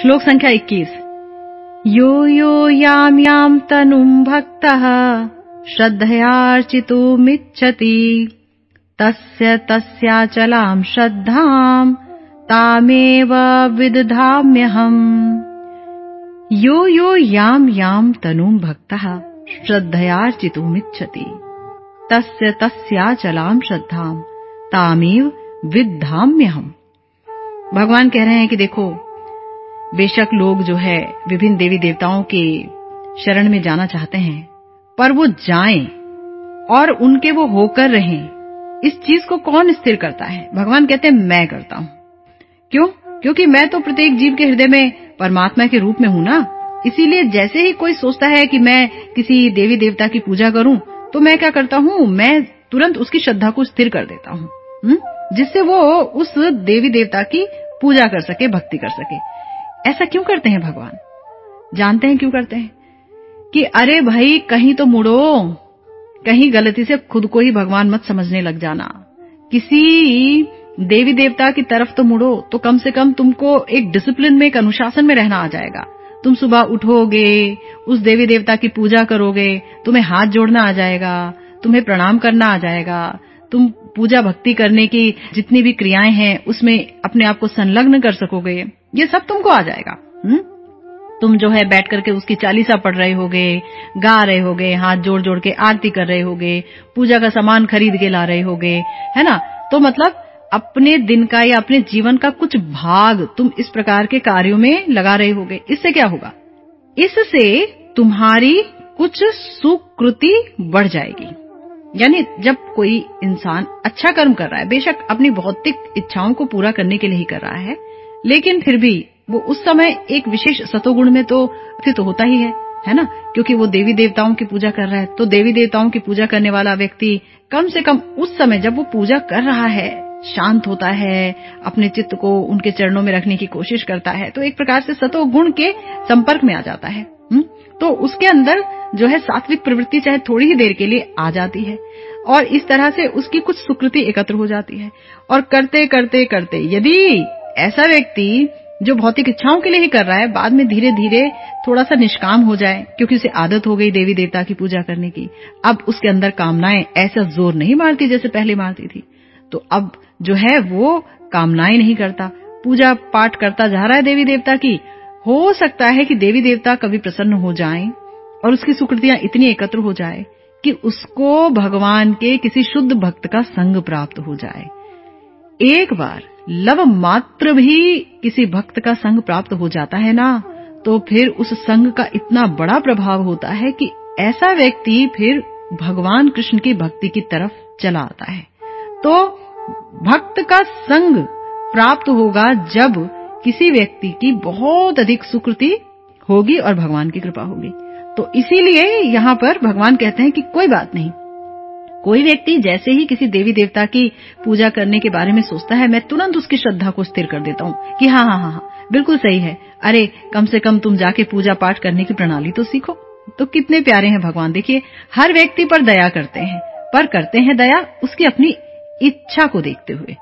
श्लोक संख्या 21 यो यो याम याम तनुम भक्तः श्रद्धयार्चितुमिच्छति तस्य तस्याचलां श्रद्धाम् तामेव विदधाम्यहम्। यो यो याम याम तनुम भक्तः श्रद्धयार्चितुमिच्छति तस्य तस्याचलां श्रद्धाम तामेव विद्धाम्यहम। भगवान कह रहे हैं कि देखो बेशक लोग जो है विभिन्न देवी देवताओं के शरण में जाना चाहते हैं, पर वो जाएँ और उनके वो होकर रहें। इस चीज़ को कौन स्थिर करता है? भगवान कहते हैं, मैं करता हूँ। क्यों? क्योंकि मैं तो प्रत्येक जीव के हृदय में परमात्मा के रूप में हूँ ना। इसीलिए जैसे ही कोई सोचता है कि मैं किसी देवी देवता की पूजा करूँ तो मैं क्या करता हूँ? मैं तुरंत उसकी श्रद्धा को स्थिर कर देता हूँ। हम्म? जिससे वो उस देवी देवता की पूजा कर सके, भक्ति कर सके। ऐसा क्यों करते हैं भगवान? जानते हैं क्यों करते हैं? कि अरे भाई, कहीं तो मुड़ो, कहीं गलती से खुद को ही भगवान मत समझने लग जाना। किसी देवी देवता की तरफ़ तो मुड़ो तो कम से कम तुमको एक डिसिप्लिन में, एक अनुशासन में रहना आ जाएगा। तुम सुबह उठोगे, उस देवी देवता की पूजा करोगे, तुम्हें हाथ जोड़ना आ जाएगा, तुम्हें प्रणाम करना आ जाएगा। तुम पूजा भक्ति करने की जितनी भी क्रियाएँ हैं, उसमें अपने आप को संलग्न कर सकोगे। ये सब तुमको आ जाएगा। हुँ? तुम जो है बैठ करके उसकी चालीसा पढ़ रहे होगे, गा रहे होगे, हाथ जोड़ जोड़ के आरती कर रहे होगे, पूजा का सामान खरीद के ला रहे होगे, है ना? तो मतलब अपने दिन का या अपने जीवन का कुछ भाग तुम इस प्रकार के कार्यों में लगा रहे होगे। इससे क्या होगा? इससे तुम्हारी कुछ सुकृति बढ़ जाएगी। यानी जब कोई इंसान अच्छा कर्म कर रहा है, बेशक अपनी भौतिक इच्छाओं को पूरा करने के लिए ही कर रहा है लेकिन फिर भी वो उस समय एक विशेष सतोगुण में तो स्थित होता ही है है ना? क्योंकि वो देवी देवताओं की पूजा कर रहा है। तो देवी देवताओं की पूजा करने वाला व्यक्ति कम से कम उस समय जब वो पूजा कर रहा है, शांत होता है, अपने चित्त को उनके चरणों में रखने की कोशिश करता है तो एक प्रकार से सतो गुण के संपर्क में आ जाता है। हुँ? तो उसके अंदर जो है सात्विक प्रवृत्ति चाहे थोड़ी ही देर के लिए आ जाती है और इस तरह से उसकी कुछ सुकृति एकत्र हो जाती है। और करते करते करते यदि ऐसा व्यक्ति जो भौतिक इच्छाओं के लिए ही कर रहा है, बाद में धीरे धीरे थोड़ा सा निष्काम हो जाए, क्योंकि उसे आदत हो गई देवी देवता की पूजा करने की। अब उसके अंदर कामनाएँ ऐसा ज़ोर नहीं मारती जैसे पहले मारती थी। तो अब जो है, वो कामनाएँ नहीं करता। पूजा पाठ करता जा रहा है देवी देवता की। हो सकता है कि देवी देवता कभी प्रसन्न हो जाएँ और उसकी सुकृतियाँ इतनी एकत्र हो जाए कि उसको भगवान के किसी शुद्ध भक्त का संग प्राप्त हो जाए। एक बार लव मात्र भी किसी भक्त का संग प्राप्त हो जाता है ना तो फिर उस संग का इतना बड़ा प्रभाव होता है कि ऐसा व्यक्ति फिर भगवान कृष्ण की भक्ति की तरफ़ चला आता है। तो भक्त का संग प्राप्त होगा जब किसी व्यक्ति की बहुत अधिक सुकृति होगी और भगवान की कृपा होगी। तो इसीलिए यहाँ पर भगवान कहते हैं कि कोई बात नहीं कोई व्यक्ति जैसे ही किसी देवी देवता की पूजा करने के बारे में सोचता है, मैं तुरंत उसकी श्रद्धा को स्थिर कर देता हूँ कि हाँ हाँ हाँ हाँ बिल्कुल सही है। अरे, कम से कम तुम जाके पूजा पाठ करने की प्रणाली तो सीखो। तो कितने प्यारे हैं भगवान। देखिए, हर व्यक्ति पर दया करते हैं, पर करते हैं दया उसकी अपनी इच्छा को देखते हुए।